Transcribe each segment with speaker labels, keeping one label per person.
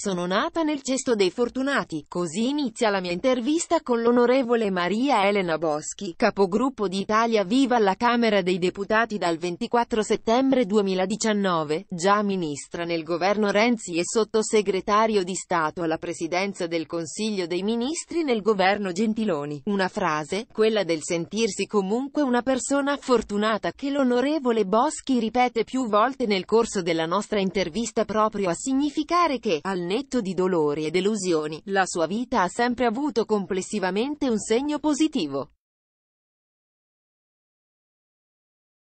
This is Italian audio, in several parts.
Speaker 1: Sono nata nel cesto dei fortunati, così inizia la mia intervista con l'onorevole Maria Elena Boschi, capogruppo di Italia Viva alla Camera dei Deputati dal 24 settembre 2019, già ministra nel governo Renzi e sottosegretario di Stato alla presidenza del Consiglio dei Ministri nel governo Gentiloni. Una frase, quella del sentirsi comunque una persona fortunata, che l'onorevole Boschi ripete più volte nel corso della nostra intervista proprio a significare che, al netto di dolori e delusioni, la sua vita ha sempre avuto complessivamente un segno positivo.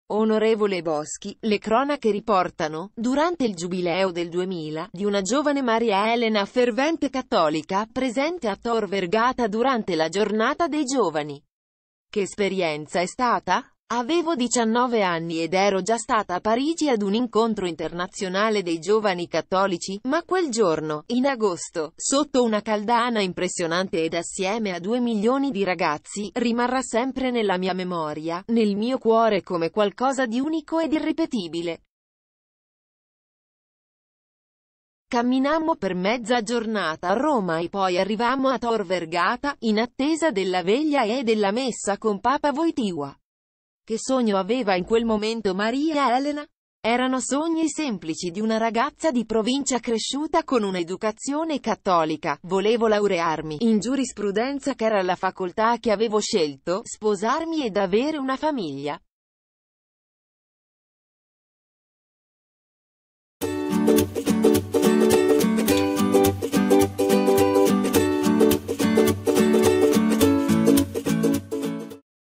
Speaker 1: Onorevole Boschi, le cronache riportano, durante il giubileo del 2000, di una giovane Maria Elena fervente cattolica, presente a Tor Vergata durante la giornata dei giovani. Che esperienza è stata? Avevo 19 anni ed ero già stata a Parigi ad un incontro internazionale dei giovani cattolici, ma quel giorno, in agosto, sotto una caldana impressionante ed assieme a due milioni di ragazzi, rimarrà sempre nella mia memoria, nel mio cuore come qualcosa di unico ed irripetibile. Camminammo per mezza giornata a Roma e poi arrivammo a Tor Vergata, in attesa della veglia e della messa con Papa Wojtyła. Che sogno aveva in quel momento Maria Elena? Erano sogni semplici di una ragazza di provincia cresciuta con un'educazione cattolica. Volevo laurearmi in giurisprudenza che era la facoltà che avevo scelto, sposarmi ed avere una famiglia.